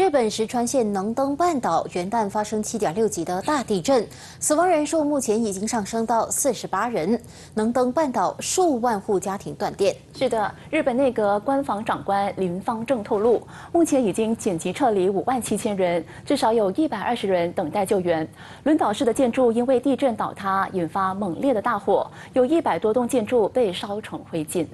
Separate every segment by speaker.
Speaker 1: 日本石川县能登半岛元旦发生7.6级的大地震，死亡人数目前已经上升到48人。能登半岛数万户家庭断电。
Speaker 2: 是的，日本内阁官房长官林方正透露，目前已经紧急撤离5万七千人，至少有一百二十人等待救援。轮岛市的建筑因为地震倒塌，引发猛烈的大火，有一百多栋建筑被烧成灰烬。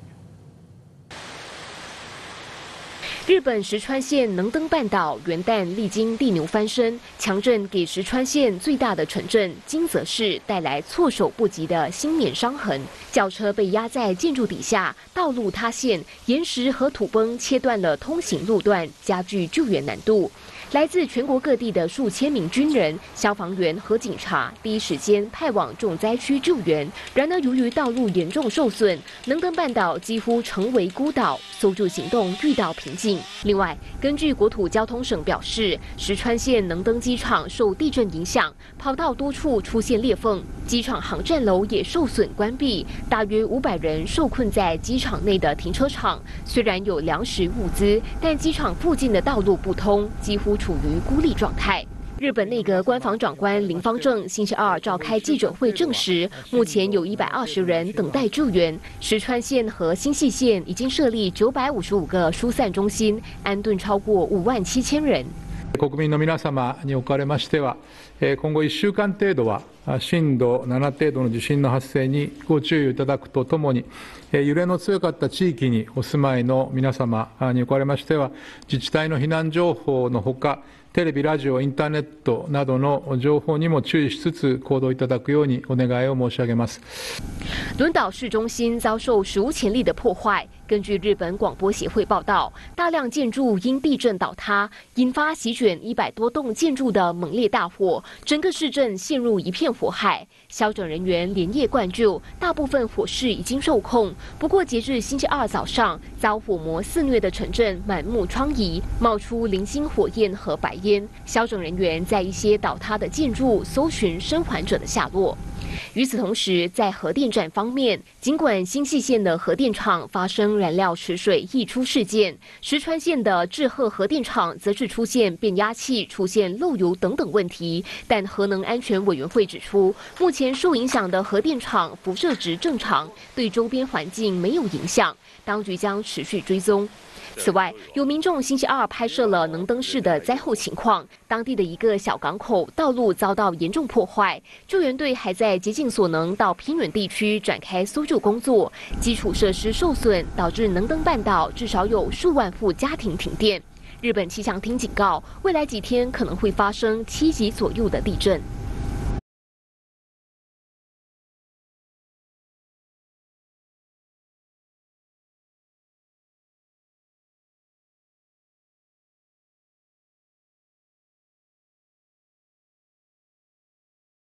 Speaker 3: 日本石川县能登半岛元旦历经地牛翻身，强震给石川县最大的城镇金泽市带来措手不及的新免伤痕。轿车被压在建筑底下，道路塌陷，岩石和土崩切断了通行路段，加剧救援难度。来自全国各地的数千名军人、消防员和警察第一时间派往重灾区救援。然而，由于道路严重受损，能登半岛几乎成为孤岛，搜救行动遇到瓶颈。另外，根据国土交通省表示，石川县能登机场受地震影响，跑道多处出现裂缝，机场航站楼也受损关闭，大约五百人受困在机场内的停车场。虽然有粮食物资，但机场附近的道路不通，几乎。处于孤立状态。日本内阁官房长官林方正星期二召开记者会，证实目前有一百二十人等待救援。石川县和新泻县已经设立九百五十五个疏散中心，安顿超过五万七千人。
Speaker 4: 国民の皆様におかれましては、今後1週間程度は震度7程度の地震の発生にご注意いただくとともに、揺れの強かった地域にお住まいの皆様におかれましては、自治体の避難情報のほか、テレビ、ラジオ、インターネットなどの情報にも注意しつつ行動いただくようにお願いを申し上げます。
Speaker 3: 轮岛市中心遭受史无前例的破坏。根据日本广播协会报道，大量建筑因地震倒塌，引发席卷一百多栋建筑的猛烈大火，整个市镇陷入一片火海。消拯人员连夜灌救，大部分火势已经受控。不过，截至星期二早上，遭火魔肆虐的城镇满目疮痍，冒出零星火焰和白 烟。消拯人员在一些倒塌的建筑搜寻生还者的下落。与此同时，在核电站方面，尽管新细县的核电厂发生燃料池水溢出事件，石川县的志贺核电厂则是出现变压器出现漏油等等问题，但核能安全委员会指出，目前受影响的核电厂辐射值正常，对周边环境没有影响，当局将持续追踪。此外，有民众星期二拍摄了能登市的灾后情况。当地的一个小港口道路遭到严重破坏，救援队还在竭尽所能到偏远地区展开搜救工作。基础设施受损，导致能登半岛至少有数万户家庭停电。日本气象厅警告，未来几天可能会发生七级左右的地震。